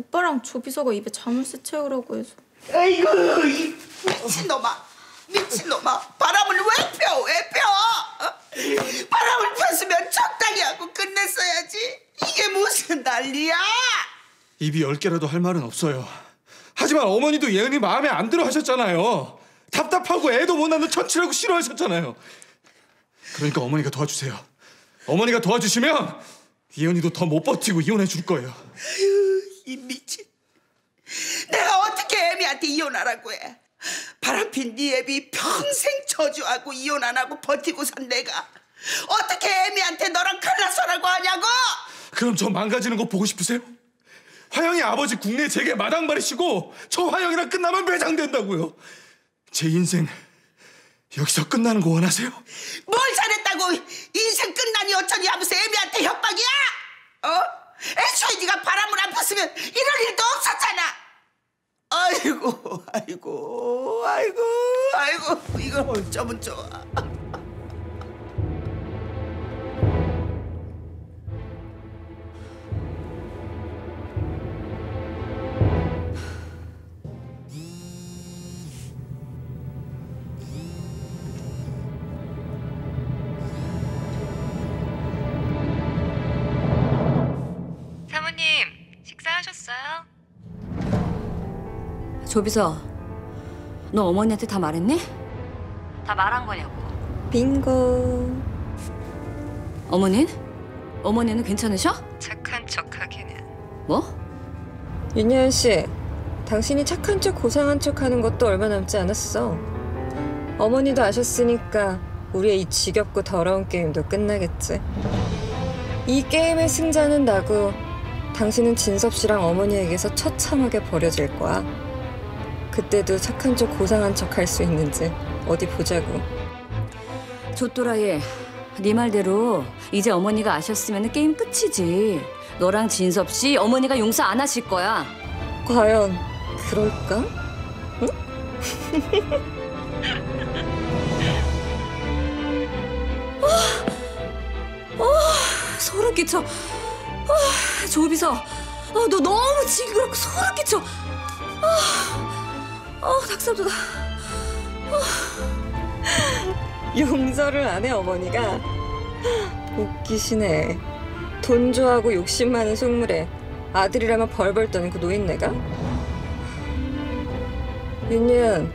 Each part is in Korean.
오빠랑 조비서가 입에 자물쇠 채우라고 해서. 아이고 이 미친놈아 미친놈아 바람을 왜 펴? 왜 펴? 어? 바람을 폈으면 적당히 하고 끝냈어야지 이게 무슨 난리야? 입이 열 개라도 할 말은 없어요. 하지만 어머니도 예은이 마음에 안 들어 하셨잖아요. 답답하고 애도 못 낳는 천치라고 싫어하셨잖아요. 그러니까 어머니가 도와주세요. 어머니가 도와주시면 예은이도 더 못 버티고 이혼해 줄 거예요. 이 미친 내가 어떻게 애미한테 이혼하라고 해 바람핀 네 애비 평생 저주하고 이혼 안 하고 버티고 산 내가 어떻게 애미한테 너랑 갈라서라고 하냐고 그럼 저 망가지는 거 보고 싶으세요? 화영이 아버지 국내 재계 마당발이시고 저 화영이랑 끝나면 매장된다고요. 제 인생 여기서 끝나는 거 원하세요? 뭘 잘했다고 인생 끝나니 어쩌니 하면서 애미한테 협박이야? 어? 애초에 네가 바람을 안 폈으면 이럴 일도 없었잖아. 아이고, 아이고, 아이고, 아이고, 이걸 어쩌면 좋아. 사모님 식사하셨어요? 조비서, 너 어머니한테 다 말했니? 다 말한 거냐고. 빙고. 어머닌? 어머니는 괜찮으셔? 착한 척하기는 뭐? 윤여은 씨, 당신이 착한 척 고상한 척 하는 것도 얼마 남지 않았어. 어머니도 아셨으니까 우리의 이 지겹고 더러운 게임도 끝나겠지. 이 게임의 승자는 나고 당신은 진섭 씨랑 어머니에게서 처참하게 버려질 거야. 그때도 착한 척 고상한 척 할 수 있는지 어디 보자고. 조또라이, 네 말대로 이제 어머니가 아셨으면 게임 끝이지. 너랑 진섭 씨 어머니가 용서 안 하실 거야. 과연 그럴까? 소름 끼쳐. 아, 조비서, 아, 너 너무 징그럽고 소름 끼쳐. 아, 아 닭살도다. 용서를 안 해 어머니가. 웃기시네. 돈 좋아하고 욕심 많은 속물에 아들이라면 벌벌 떠는 그 노인네가? 윤예은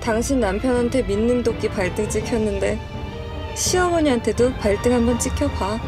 당신 남편한테 믿는 도끼 발등 찍혔는데 시어머니한테도 발등 한번 찍혀봐